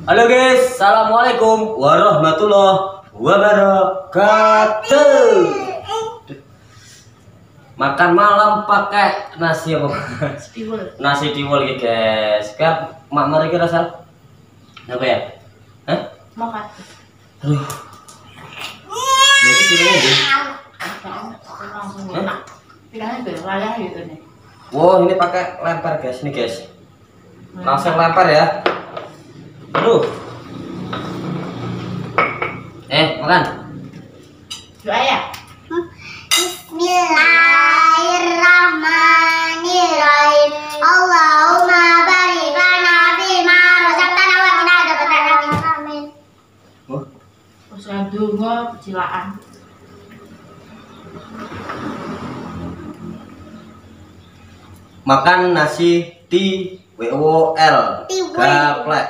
Halo guys, assalamualaikum warahmatullahi wabarakatuh. Makan malam pakai nasi apa? Nasi tiwul gitu guys. Kan mak mari kita sal. Apa ya? Hah? Makan. Aduh. Berlayar gitu. Wow, ini pakai lempar guys, nih guys. Langsung lempar ya. Aduh. Eh, makan. Doa ya. Bismillahirrahmanirrahim. Allahumma barik lana fima razaqtana wa qina adzabannar. Amin. Oh, Usaha dungo cilaan. makan nasi di WOL Tiwul. gaplek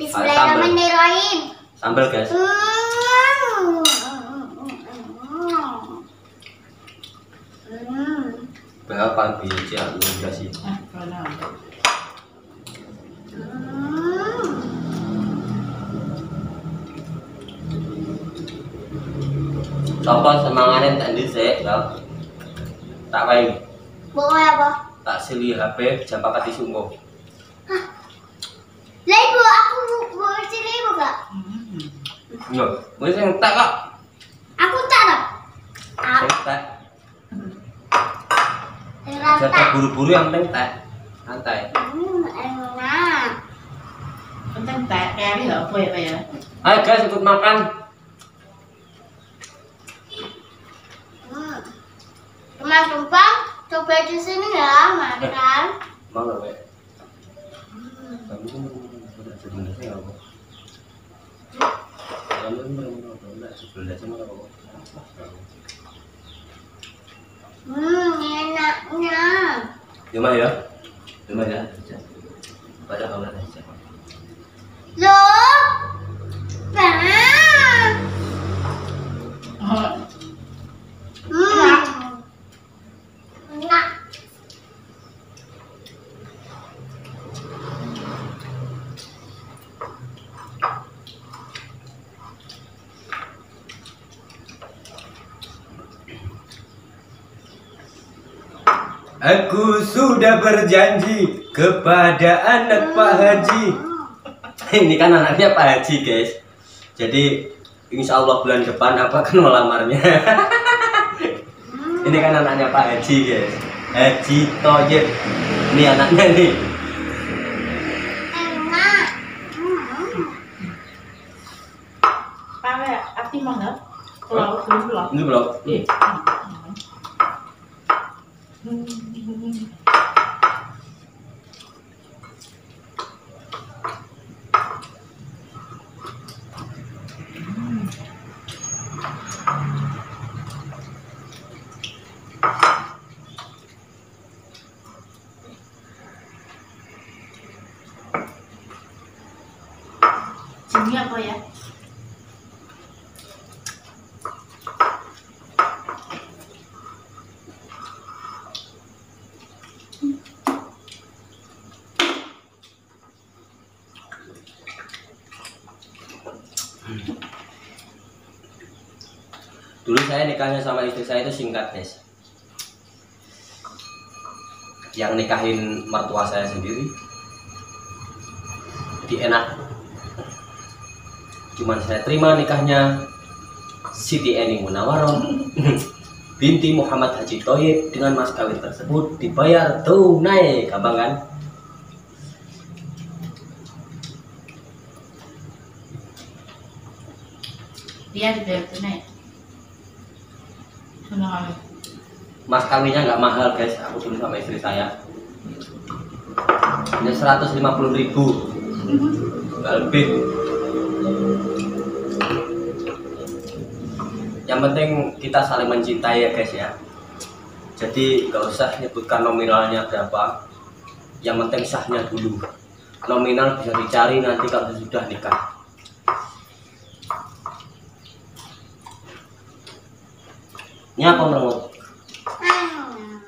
Bismillahirrahmanirrahim. Sambal guys. Berapa biji ya lu sih Ah, kalau contoh semangatnya tak dhisik tau tak wae Bawa apa? tak sili HP jam 4 di sungguh Lah ibu aku bawa sini ibu kak. Yo wis sing tak kok Aku tak dong. Tak. jatah buru-buru yang penting tak santai Hmm, enak. Penting tak kayak ini apa ya pak ya? ayo guys ikut makan. Mas Tumpang, coba di sini ya, makan. mau nggak wek kamu kan udah sebenarnya apa Hmm, enaknya. Cuma ya, cuma ya. Pada lah saja. Loh, Bang. Oh, Hmm. Enak. Aku sudah berjanji kepada anak Pak Haji. Ini kan anaknya Pak Haji, guys. Jadi insya Allah bulan depan apa akan melamarnya. Ini kan anaknya Pak Haji, guys. Haji Toyib. Ini anaknya nih. Pulau belum. Ini belum. Dulu saya nikahnya sama istri saya itu singkat, guys. Yang nikahin mertua saya sendiri. Jadi enak. Cuman saya terima nikahnya Siti Eni Munawaroh binti Muhammad Haji Toyib dengan mas kawin tersebut dibayar tunai, gampang kan? Dia di bawah tunai. Mas kawinnya nggak mahal guys, aku tulis sama istri saya. Hanya 150 ribu, nggak lebih. Yang penting kita saling mencintai ya guys ya. Jadi nggak usah nyebutkan nominalnya berapa. Yang penting sahnya dulu. Nominal bisa dicari nanti kalau sudah nikah. Ini apa menurut? Hmm.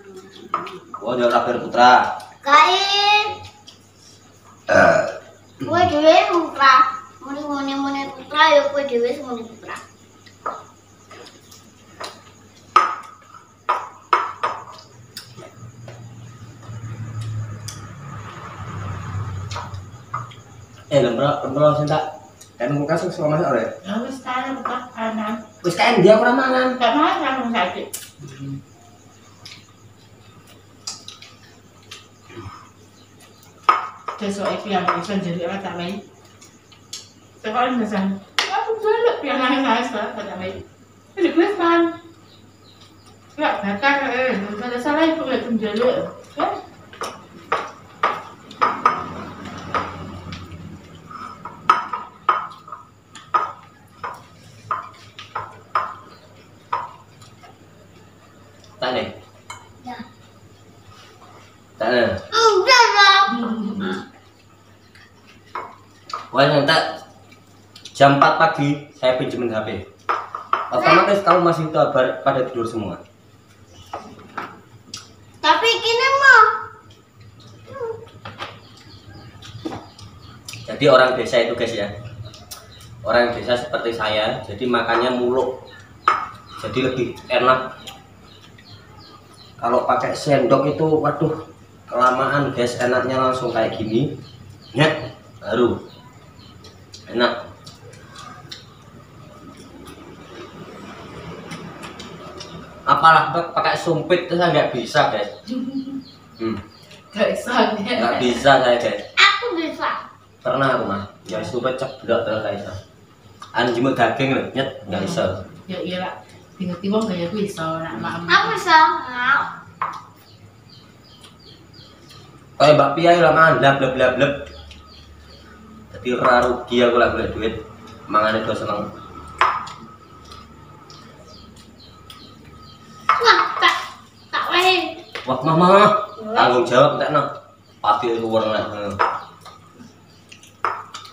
Oh, dia Rabir Putra. Kain. Kowe dhewe putra. Muni-muni muni putra ya kowe dhewe muni putra. Eh, lembro, lembro sing tak kan muka sing sama masak ora. Ya wis tahan kok Wis kae dia ora mangan. Gak mau langsung sakit. Besok itu yang bisa jadi apa tak baik. Sekarang misalnya, aku jaluk yang lain saya tak baik. Ini gue kan. Enggak bakar eh, ada salah itu enggak jaluk. Kan? Tak nih. Ya. Tak nih. Enggak lah. Wah, nanti jam 4 pagi saya pinjemin HP. Otomatis kamu masih kabar pada tidur semua. Tapi kini mau. Jadi orang desa itu guys ya. Orang desa seperti saya, jadi makannya muluk. Jadi lebih enak. Kalau pakai sendok itu waduh kelamaan guys, enaknya langsung kayak gini. Ya, baru enak. Apalah pakai sumpit itu saya nggak bisa guys. Hmm, Gak bisa nggak bisa saya guys. Aku bisa. pernah aku mah ya sumpah ceblok terus gak iso anu daging lho nyet gak iso Ya iya lah. Tiba-tiba kayak gue bisa nak mak. Aku bisa. Kayak mbak Pia lah mangan blab blab blab blab jadi ora rugi aku lah golek duit mangane do seneng Wah, tak tak wae. Wah mama tanggung jawab entek no pasti luar lah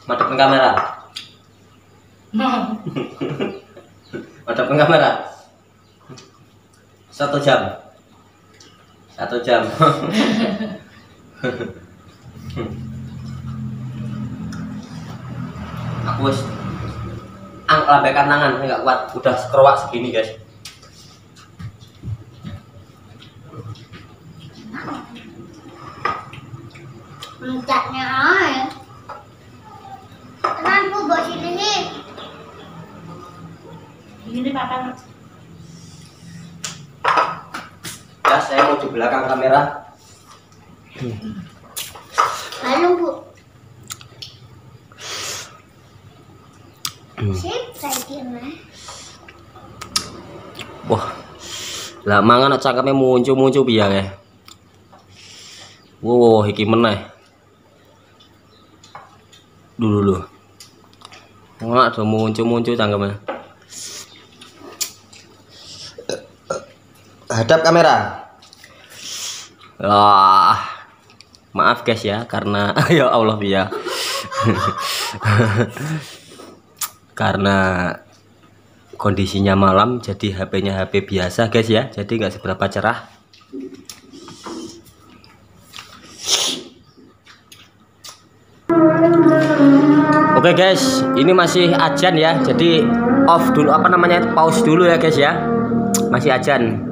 madep kamera. Madep kamera. Satu jam. Satu jam. Aku wis ang lambaikan tangan nggak kuat. Udah kerowak segini guys Puncaknya aja. Tenan ku bawa sini nih. Ini papa ya saya mau di belakang kamera Halo bu. Sip, saya diam ya. wah lah mangan cangkeme muncul-muncul piye ya wow iki meneh dulu dulu Wah, ada muncul-muncul cangkeme. Hadap kamera. Wah, maaf guys ya, karena ya Allah ya. karena kondisinya malam, jadi HP-nya HP biasa guys ya, jadi nggak seberapa cerah. Oke guys, ini masih ajan ya. Jadi off dulu apa namanya? Pause dulu ya guys ya. Masih ajan.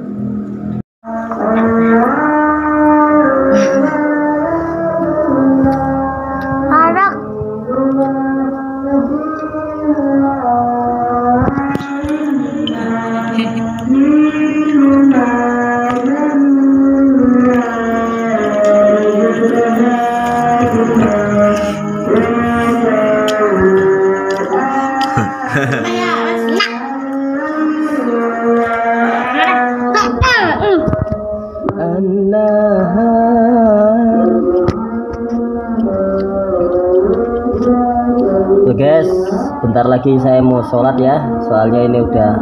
bentar lagi saya mau sholat ya. Soalnya ini udah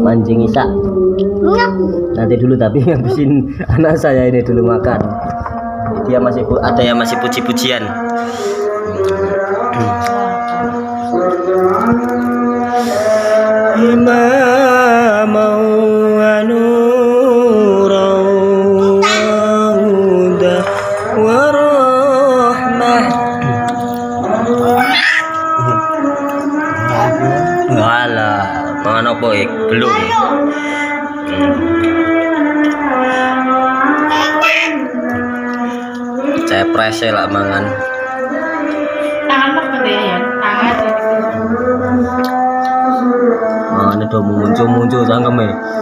mancing isak nanti dulu tapi ngabisin anak saya ini dulu makan. Dia masih ada yang masih puji-pujian. Iman Cepres ya lah mangan. Tangan mas gede ya. Tangan. Ini udah muncul-muncul cangkeme. Ya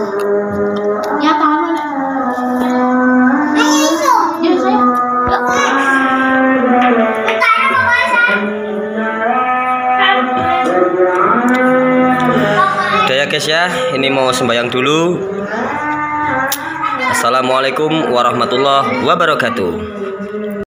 guys ya, ini mau sembayang dulu. Assalamualaikum warahmatullahi wabarakatuh.